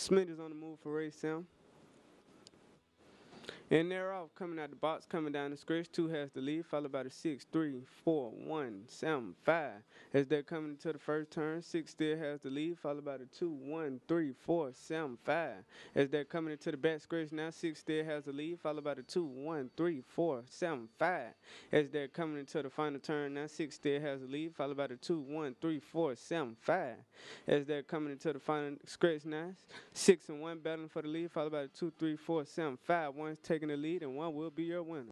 Smith is on the move for Ray Sam. And they're off coming out the box, coming down the stretch. Two has the lead, followed by the six, three, four, one, seven, five. As they're coming into the first turn, six still has the lead, followed by the two, one, three, four, seven, five. As they're coming into the back stretch now, six still has the lead, followed by the two, one, three, four, seven, five. As they're coming into the final turn now, six still has the lead, followed by the two, one, three, four, seven, five. As they're coming into the final stretch now, six and one battling for the lead, followed by the two, three, four, seven, five. One's taking the lead, and one will be your winner.